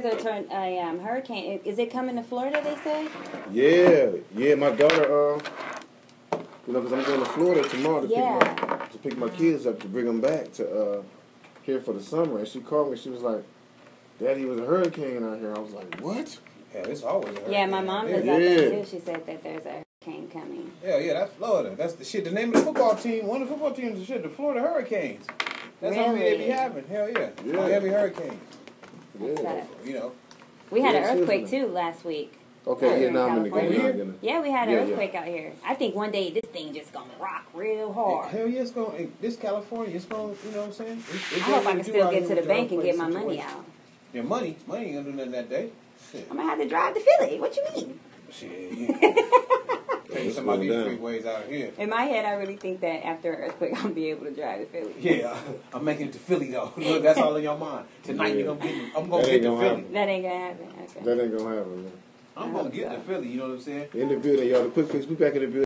There's a, a um, hurricane. Is it coming to Florida? They say. Yeah, yeah. My daughter, uh, you know, because I'm going to Florida tomorrow to Yeah. pick my to pick my kids up to bring them back to uh, here for the summer. And she called me. She was like, "Daddy, it was a hurricane out here." I was like, "What?" Yeah, it's always a Yeah, my mom there. was out there too. She said that there's a hurricane coming. Yeah, yeah, that's Florida. That's the shit. The name of the football team, one of the football teams is shit, the Florida Hurricanes. That's how many they be Really? having. Hell yeah. Yeah. Miami Hurricanes. That's Yeah. You know. We had Yeah, an earthquake too last week. Okay, Out yeah. here Now I'm in the game. California. Now I'm in the- Yeah, we had an Yeah, yeah. earthquake out here. I think one day this thing just gonna rock real hard. Hell yeah, it's going. To. This California, it's going. To, you know what I'm saying? It, it I hope I can still get to the bank and get my money out. Your money, money ain't gonna do nothing that day. Shit. I'm gonna have to drive to Philly. What you mean? Shit. Pay It's some of these going down. freeways out here. In my head, I really think that after an earthquake, I'll be able to drive to Philly. Yeah, I'm making it to Philly though. Look, that's all in your mind. Tonight you're gonna get. I'm gonna That get ain't to gonna Philly. happen. That ain't gonna happen. Okay. That ain't gonna happen, man. I'm gonna get so. to Philly. You know what I'm saying? In the building, y'all. The quick fix. We back in the building.